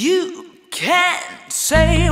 You can't say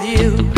with you.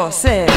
four, six.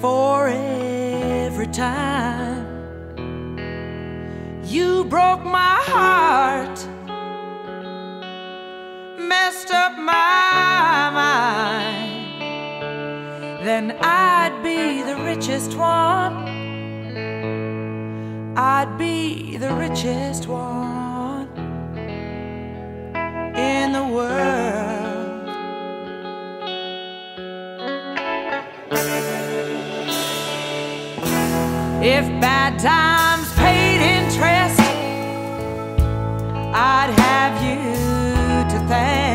for every time you broke my heart, messed up my mind, then I'd be the richest one. I'd be the richest one in the world. If bad times paid interest, I'd have you to thank.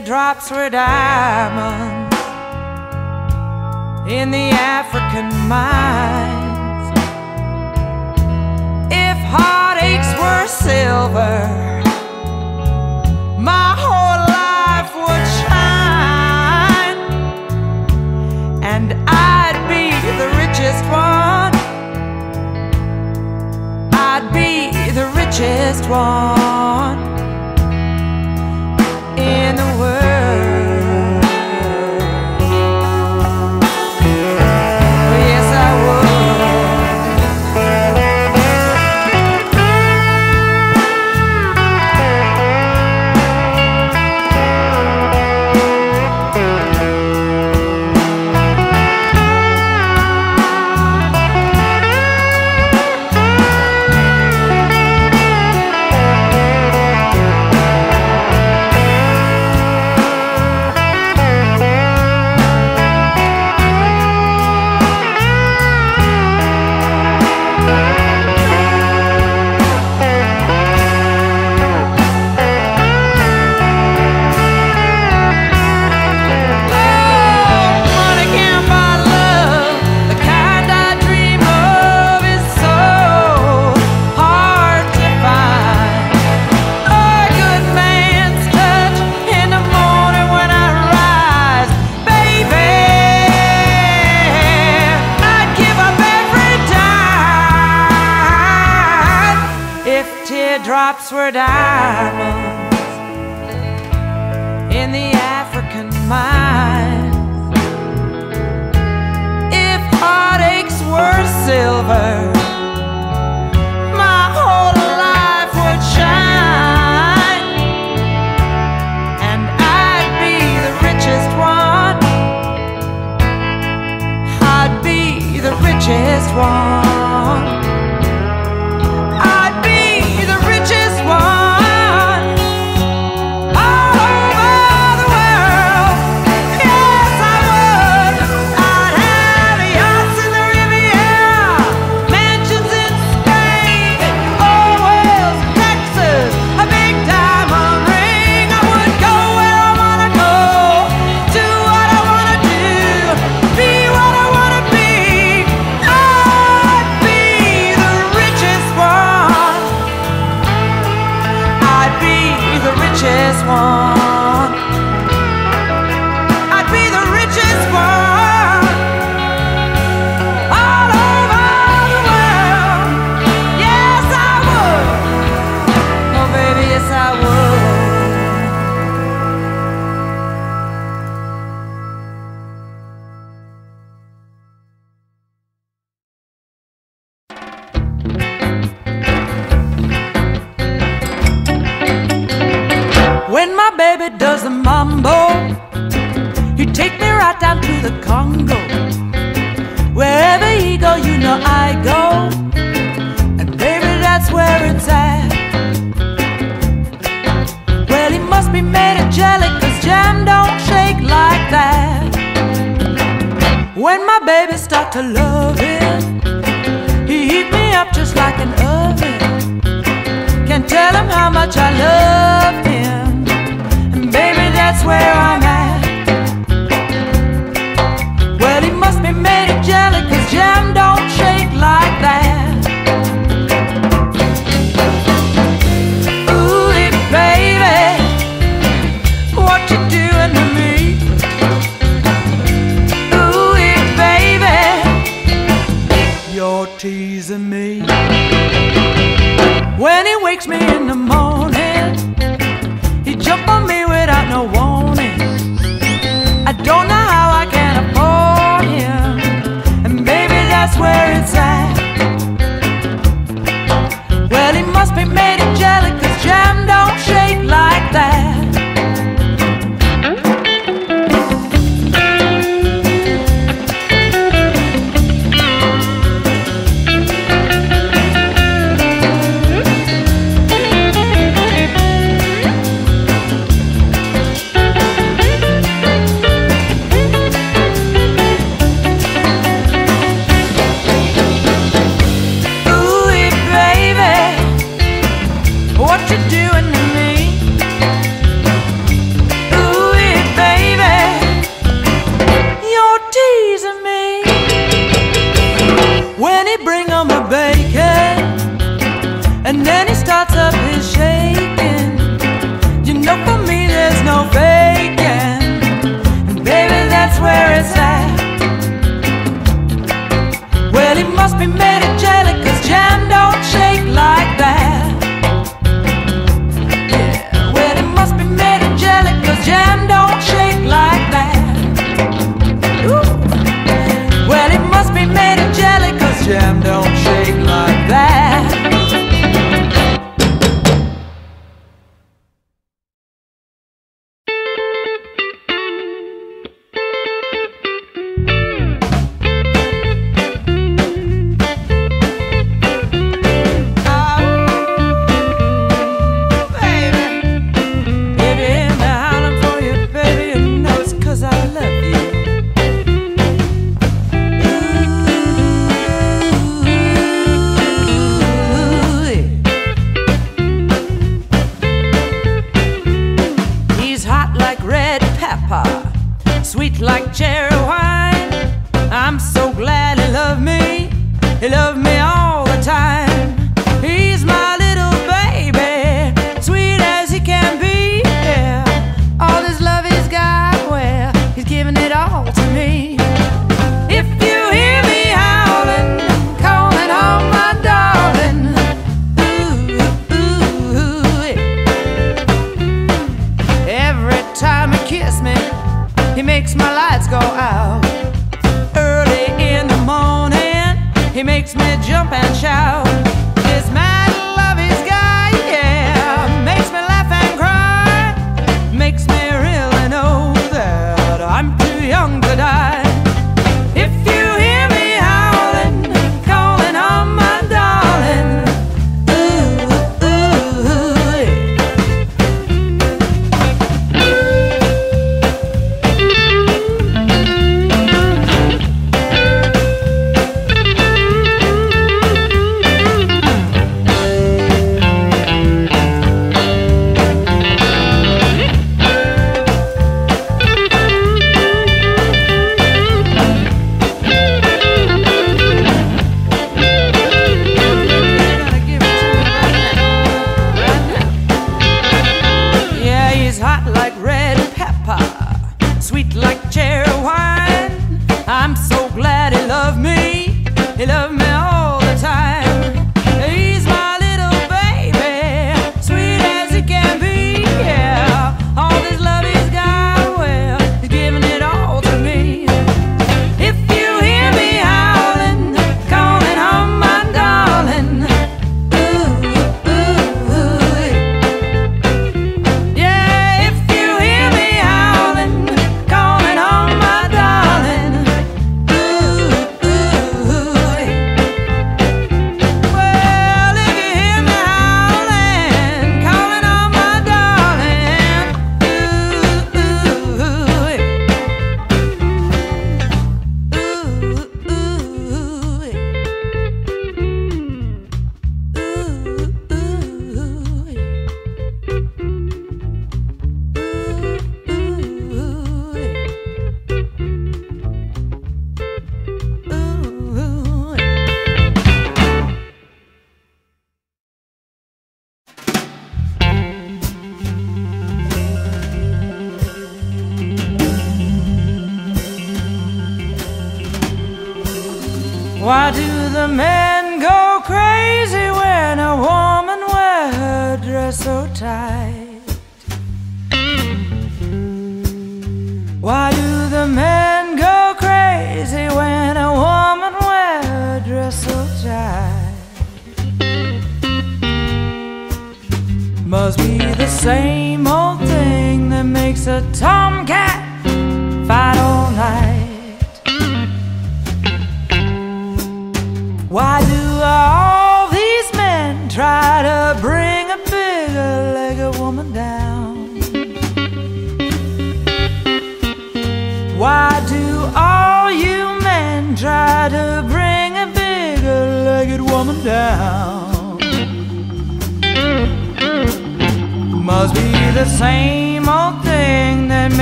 drops were diamonds in the African mines. If heartaches were silver, my whole life would shine, and I'd be the richest one. I'd be the richest one. bird.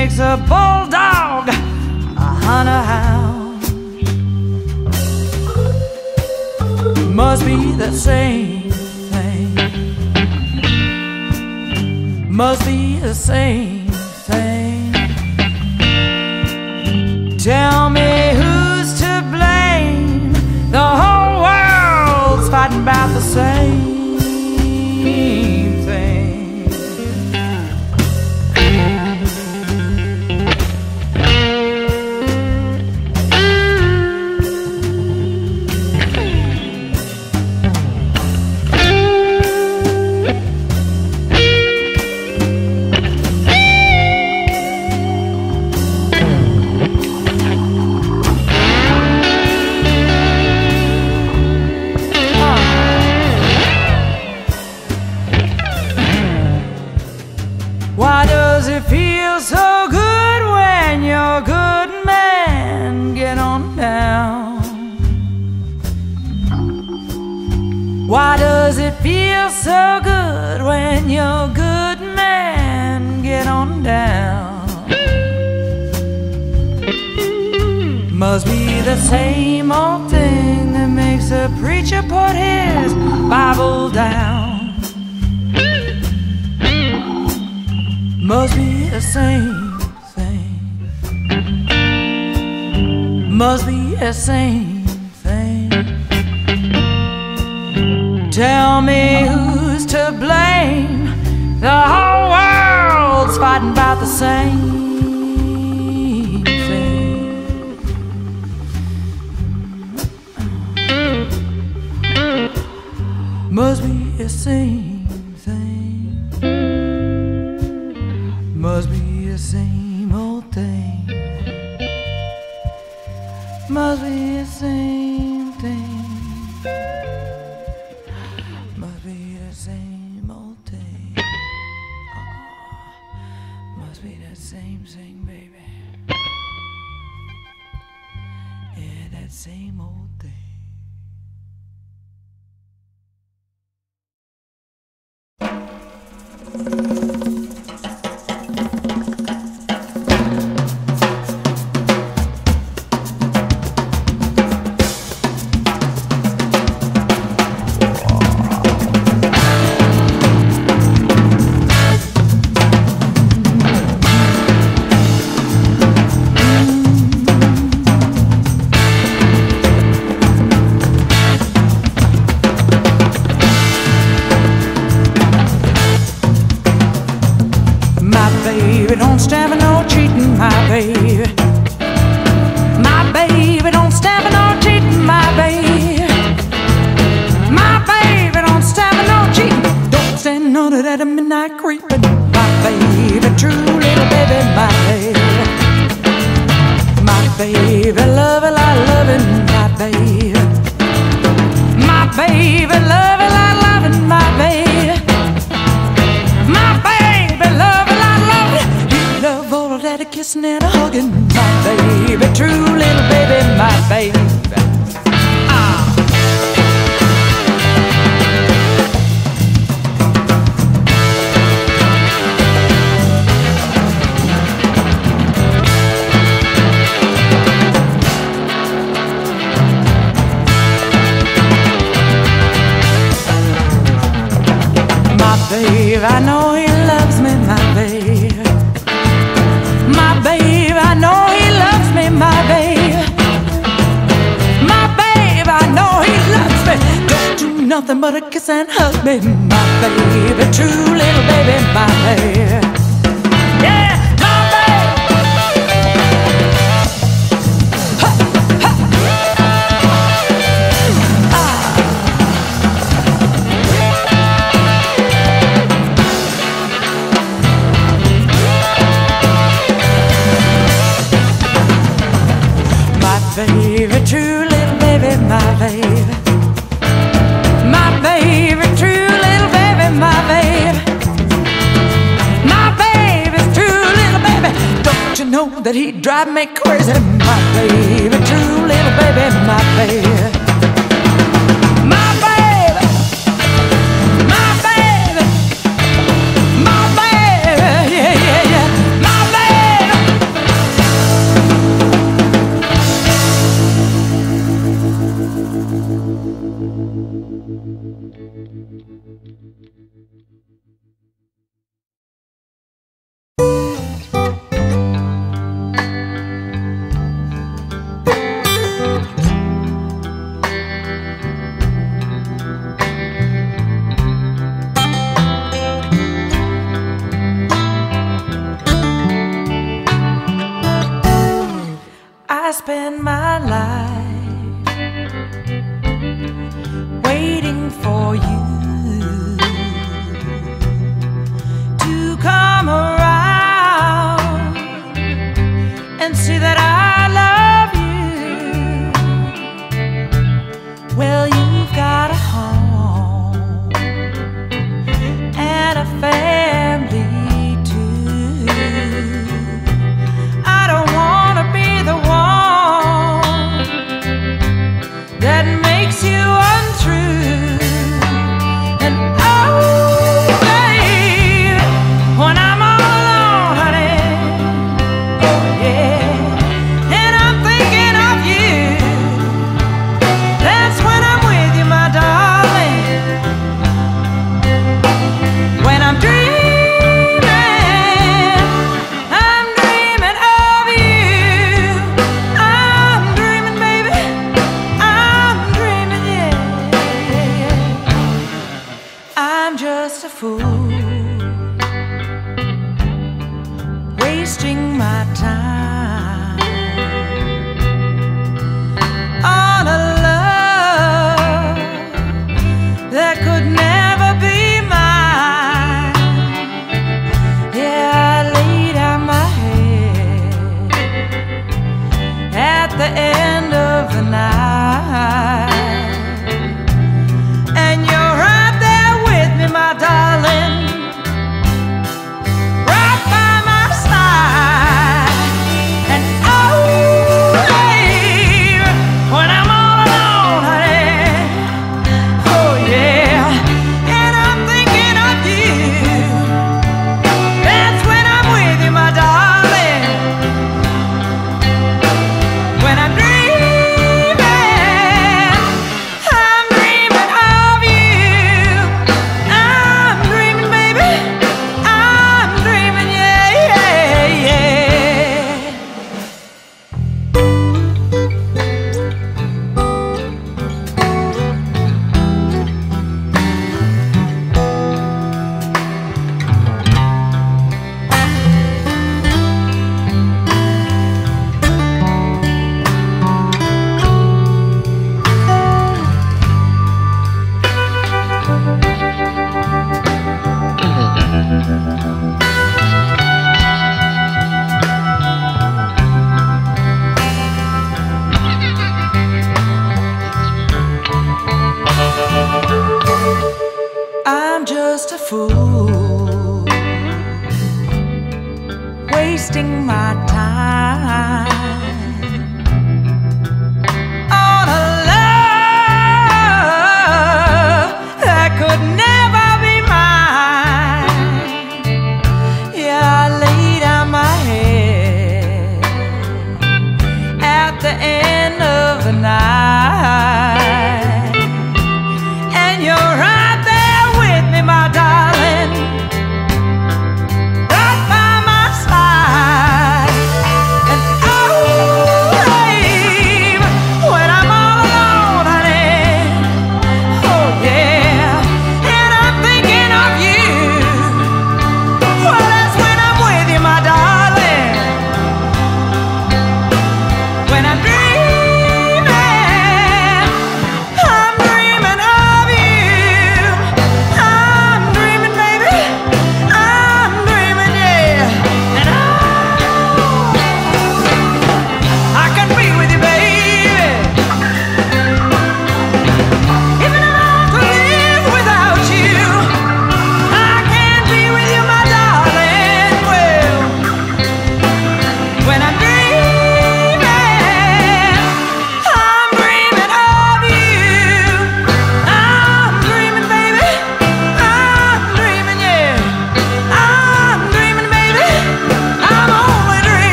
makes a bulldog a hunter hound. Must be the same thing. Must be the same thing. Tell me who's to blame. The whole world's fighting about the same. so good when your good man get on down. Must be the same old thing that makes a preacher put his Bible down. Must be the same thing. Must be the same thing. Tell me who who's to blame? The whole world's fighting about the same thing. Must be a same thing. Must be a same old thing. Must be a same. drive me crazy, my baby, true little baby, my baby. fancy that I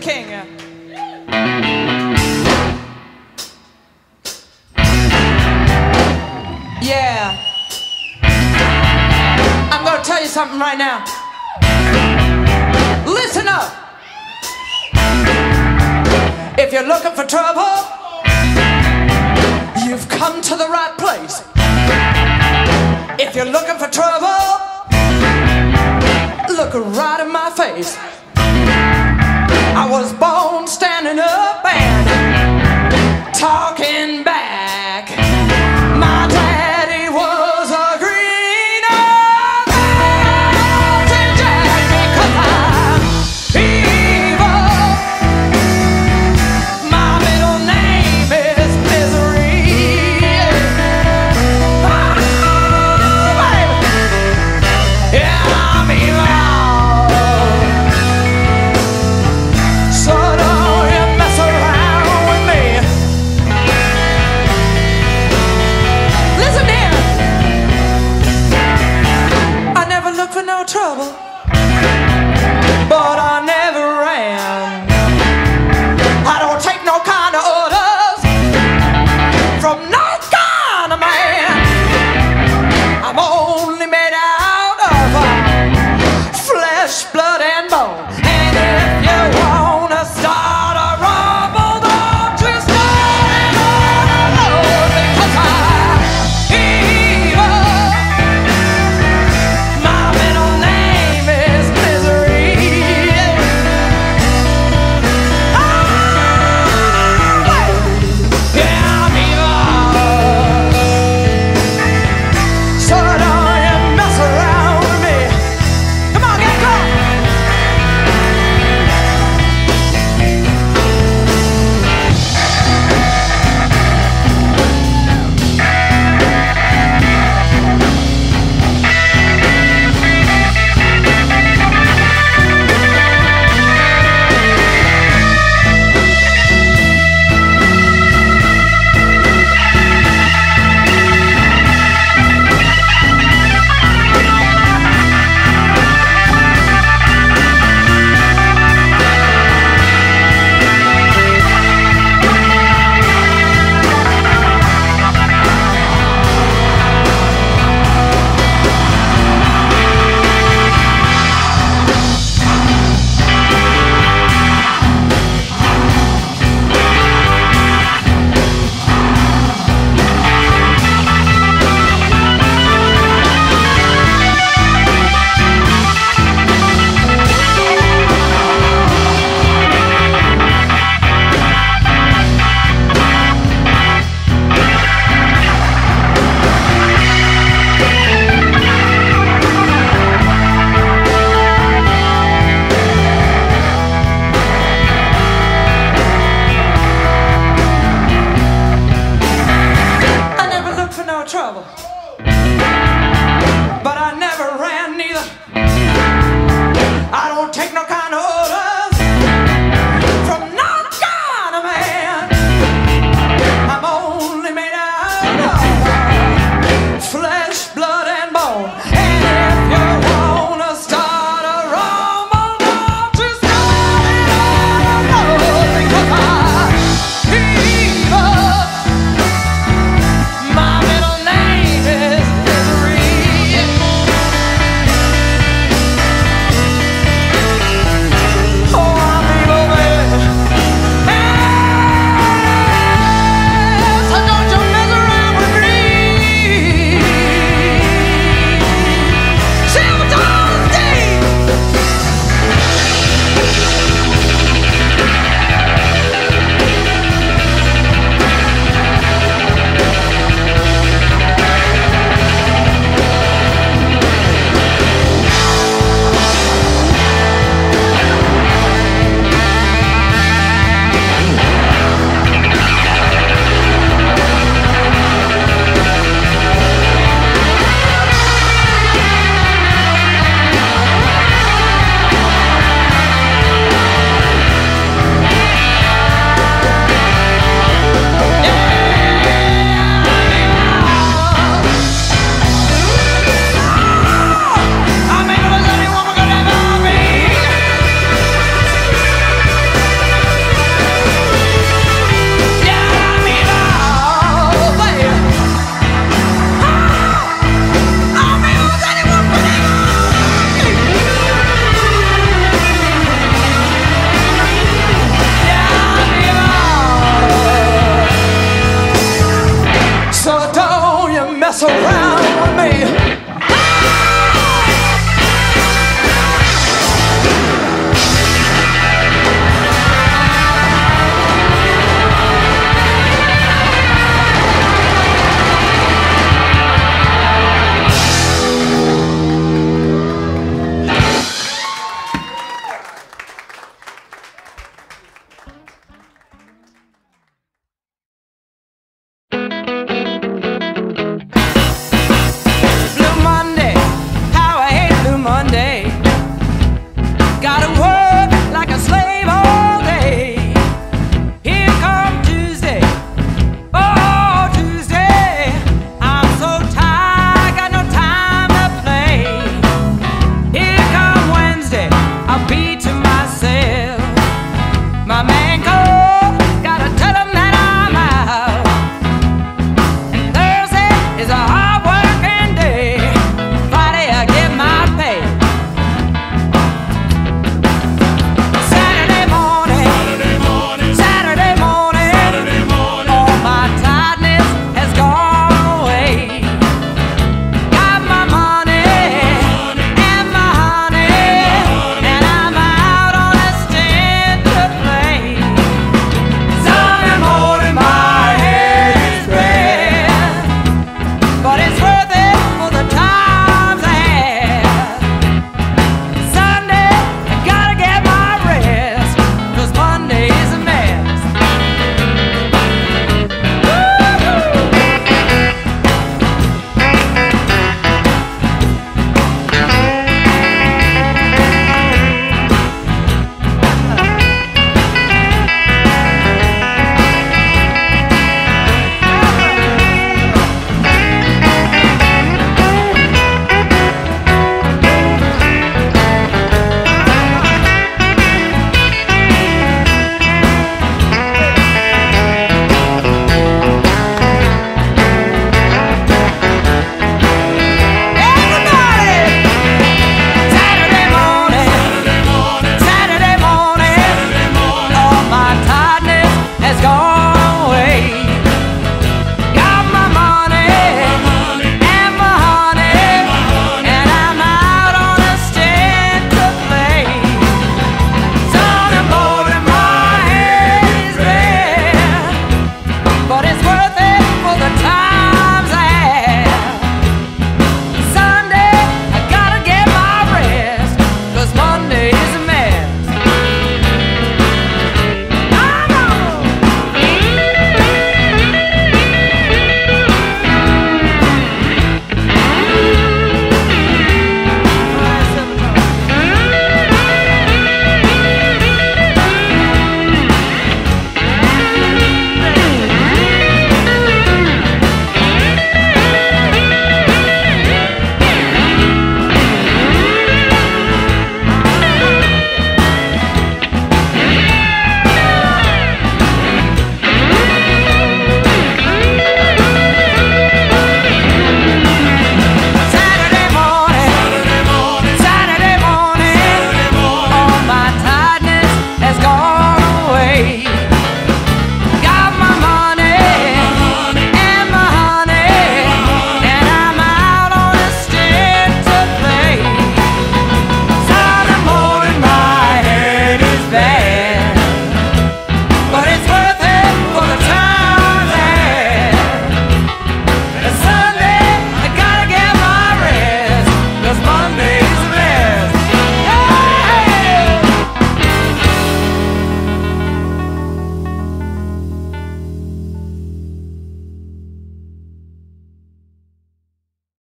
the king.